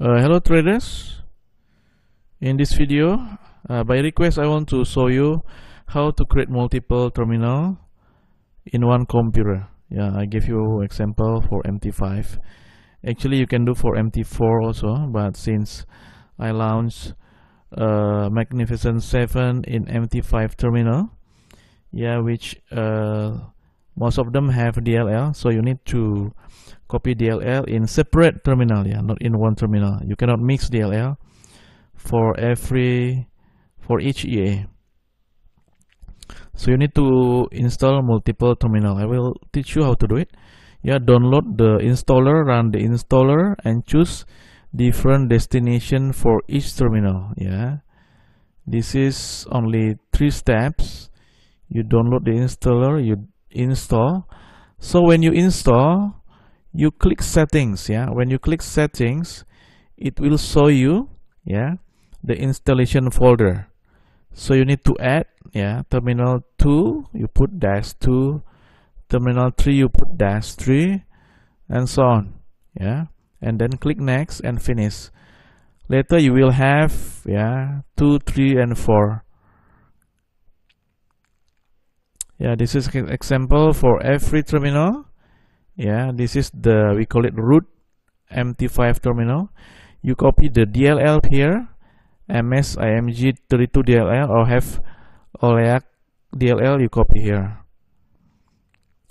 Uh, hello traders. In this video uh, by request I want to show you how to create multiple terminal in one computer. Yeah I give you example for MT5 actually you can do for MT4 also but since I launched uh, Magnificent 7 in MT5 terminal yeah which uh, most of them have DLL so you need to copy DLL in separate terminal yeah not in one terminal. You cannot mix DLL for every for each EA so you need to install multiple terminal. I will teach you how to do it. Yeah download the installer run the installer and choose different destination for each terminal yeah. This is only three steps. You download the installer you install. So when you install you click settings yeah? When you click settings it will show you yeah the installation folder. So you need to add yeah terminal 2 you put dash 2 terminal 3 you put dash 3 and so on yeah? And then click next and finish. Later you will have yeah 2 3 and 4 yeah this is an example for every terminal. Yeah this is the we call it root mt5 terminal. You copy the dll here ms img 32 dll or have oleacc dll you copy here.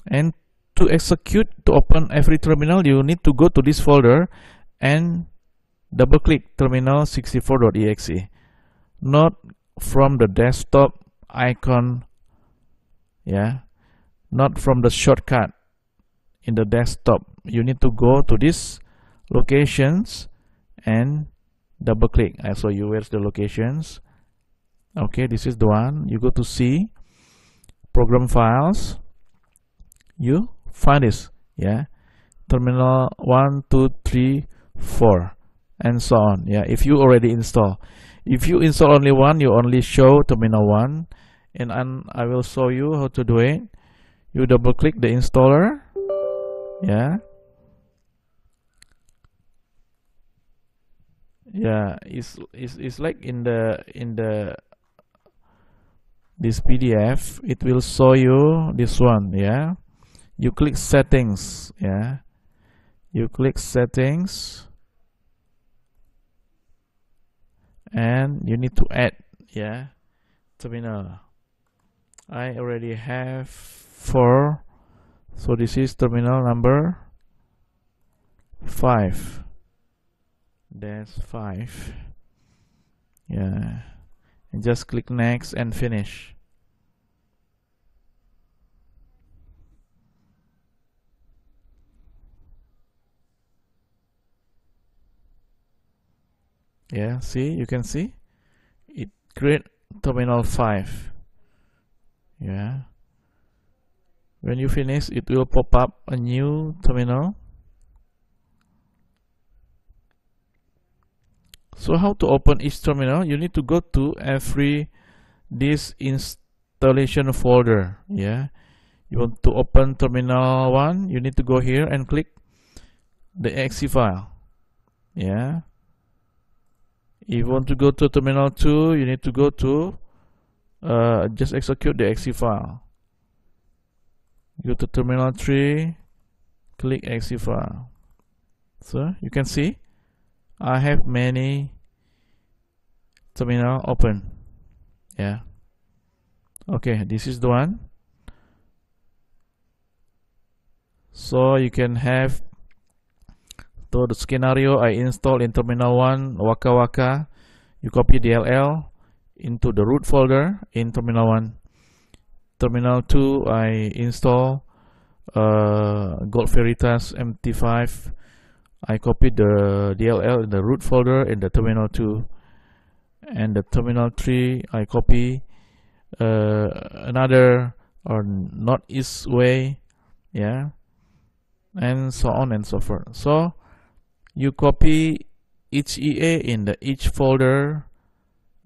And to execute to open every terminal you need to go to this folder and double click terminal 64.exe not from the desktop icon yeah? Not from the shortcut in the desktop. You need to go to these locations and double click. I show you where's the locations. Okay this is the one. You go to C program files. You find this. Yeah? Terminal one two three four and so on. Yeah if you already install. If you install only one you only show terminal one and I will show you how to do it. You double click the installer. Yeah. Yeah it's, it's it's like in the in the this pdf it will show you this one yeah. You click settings yeah. You click settings. And you need to add yeah terminal I already have four. So this is terminal number 5 that's 5 yeah. And just click next and finish. Yeah see? You can see? It create terminal 5 yeah. When you finish it will pop up a new terminal. So how to open each terminal? You need to go to every this installation folder. Yeah. You want to open terminal 1 you need to go here and click the exe file. Yeah. If you want to go to terminal 2 you need to go to uh, just execute the exe file. Go to terminal 3 click exe file. So you can see I have many terminal open. Yeah. Okay this is the one. So you can have to the scenario I install in terminal 1 waka waka. You copy DLL into the root folder in terminal 1 terminal 2 I install uh, Gold Veritas MT5 I copy the DLL in the root folder in the terminal 2 and the terminal 3 I copy uh, another or North East Way yeah and so on and so forth. So you copy each EA in the each folder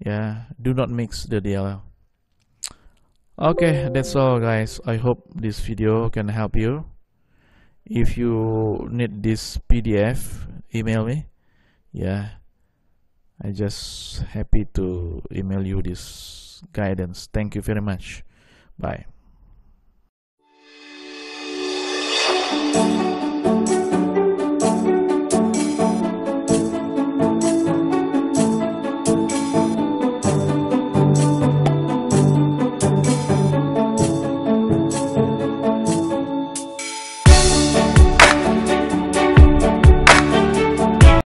yeah do not mix the DLL okay that's all guys. I hope this video can help you. If you need this PDF email me. Yeah I just happy to email you this guidance. Thank you very much. Bye